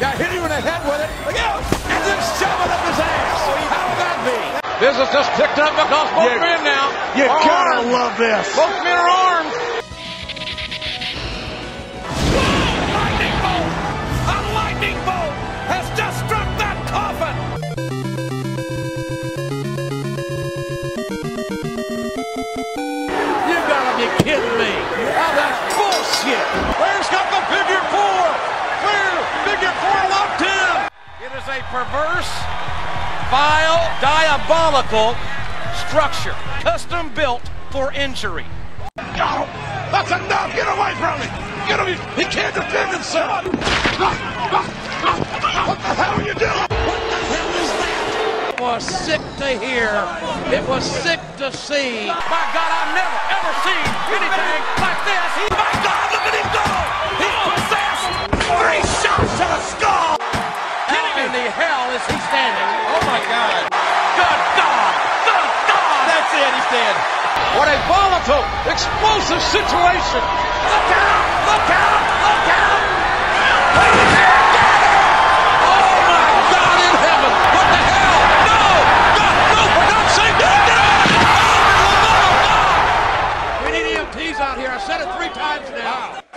Yeah, hit you in the head with it. Look out! And then shove it up his ass. How would that be? This is just picked up because both of men now. You gotta love this. Both men are armed. A perverse, vile, diabolical structure, custom built for injury. No, that's enough. Get away from him. Get him. He can't defend himself. What the hell are you doing? What the hell is that? It was sick to hear. It was sick to see. My God, I've never, ever seen anything is he standing? Oh, my God. Good God. Good God. That's it. He's dead. What a volatile, explosive situation. Look out. Look out. Look out. Oh, my God in heaven. What the hell? No. No. No. For God's sake. No. No. No. No. We need EMTs out here. I said it three times now.